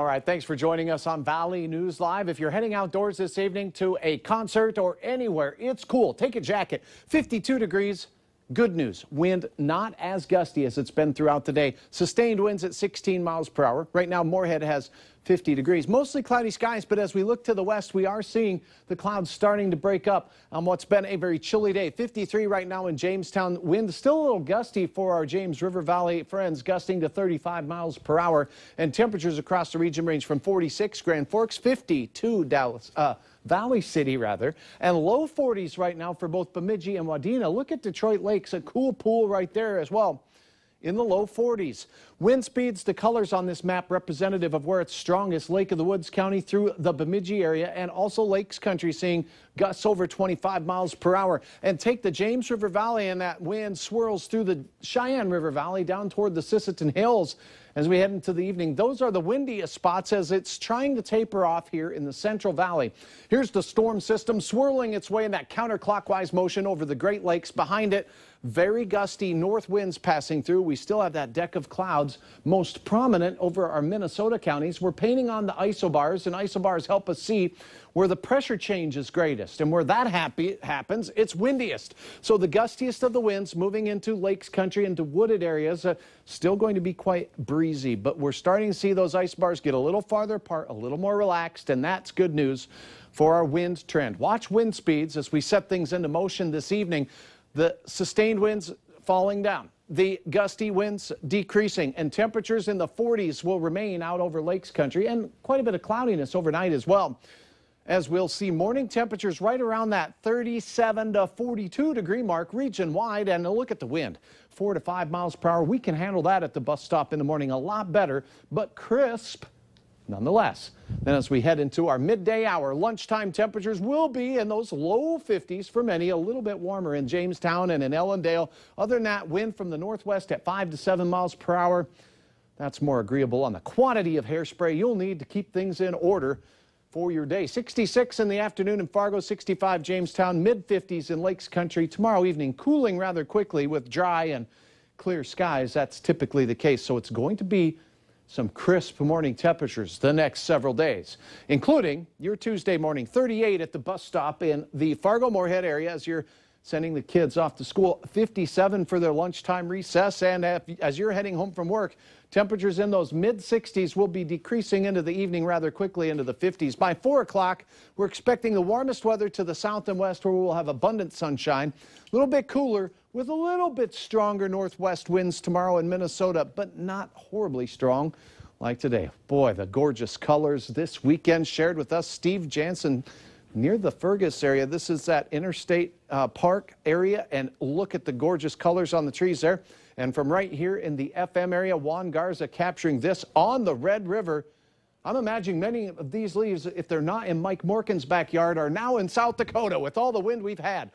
All right, thanks for joining us on Valley News Live. If you're heading outdoors this evening to a concert or anywhere, it's cool. Take a jacket. 52 degrees. Good news. Wind not as gusty as it's been throughout the day. Sustained winds at 16 miles per hour. Right now, Moorhead has 50 degrees. Mostly cloudy skies, but as we look to the west, we are seeing the clouds starting to break up on what's been a very chilly day. 53 right now in Jamestown. Wind still a little gusty for our James River Valley friends, gusting to 35 miles per hour. And temperatures across the region range from 46 Grand Forks, 52 Dallas. Uh, Valley City, rather, and low 40s right now for both Bemidji and Wadena. Look at Detroit Lakes, a cool pool right there as well in the low 40s. Wind speeds, the colors on this map representative of where it's strongest, Lake of the Woods County through the Bemidji area and also Lakes Country seeing gusts over 25 miles per hour. And take the James River Valley and that wind swirls through the Sheyenne River Valley down toward the Sisseton Hills as we head into the evening. Those are the windiest spots as it's trying to taper off here in the Central Valley. Here's the storm system swirling its way in that counterclockwise motion over the Great Lakes. Behind it, very gusty north winds passing through. We still have that deck of clouds most prominent over our Minnesota counties. We're painting on the isobars, and isobars help us see where the pressure change is greatest. And where that happy, happens, it's windiest. So the gustiest of the winds moving into lakes country, into wooded areas, uh, still going to be quite breezy. But we're starting to see those isobars get a little farther apart, a little more relaxed, and that's good news for our wind trend. Watch wind speeds as we set things into motion this evening. The sustained winds falling down. The gusty winds decreasing and temperatures in the 40s will remain out over lakes country and quite a bit of cloudiness overnight as well. As we'll see morning temperatures right around that 37 to 42 degree mark region wide and a look at the wind four to five miles per hour. We can handle that at the bus stop in the morning a lot better, but crisp nonetheless. Then as we head into our midday hour, lunchtime temperatures will be in those low 50s for many, a little bit warmer in Jamestown and in Ellendale. Other than that, wind from the northwest at 5 to 7 miles per hour. That's more agreeable on the quantity of hairspray you'll need to keep things in order for your day. 66 in the afternoon in Fargo, 65 Jamestown, mid 50s in Lakes Country. Tomorrow evening, cooling rather quickly with dry and clear skies. That's typically the case. So it's going to be some crisp morning temperatures the next several days, including your Tuesday morning 38 at the bus stop in the Fargo Moorhead area as you're sending the kids off to school, 57 for their lunchtime recess. And as you're heading home from work, temperatures in those mid 60s will be decreasing into the evening rather quickly into the 50s. By 4 o'clock, we're expecting the warmest weather to the south and west where we will have abundant sunshine. A little bit cooler with a little bit stronger northwest winds tomorrow in Minnesota, but not horribly strong like today. Boy, the gorgeous colors this weekend shared with us. Steve Jansen near the Fergus area. This is that interstate uh, park area, and look at the gorgeous colors on the trees there. And from right here in the FM area, Juan Garza capturing this on the Red River. I'm imagining many of these leaves, if they're not in Mike Morken's backyard, are now in South Dakota with all the wind we've had.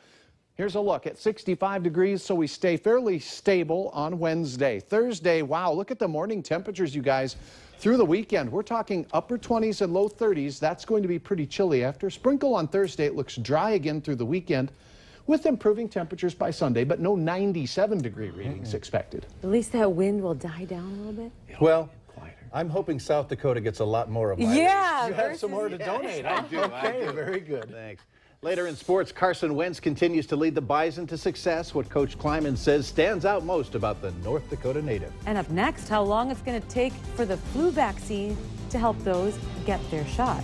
Here's a look at 65 degrees, so we stay fairly stable on Wednesday. Thursday, wow, look at the morning temperatures, you guys. Through the weekend, we're talking upper 20s and low 30s. That's going to be pretty chilly after. Sprinkle on Thursday. It looks dry again through the weekend with improving temperatures by Sunday, but no 97 degree readings mm -hmm. expected. At least that wind will die down a little bit. Well, I'm hoping South Dakota gets a lot more of my Yeah, you have some more to donate. I do. Okay, I do. very good. Thanks. Later in sports, Carson Wentz continues to lead the Bison to success, what Coach Klieman says stands out most about the North Dakota native. And up next, how long it's going to take for the flu vaccine to help those get their shot.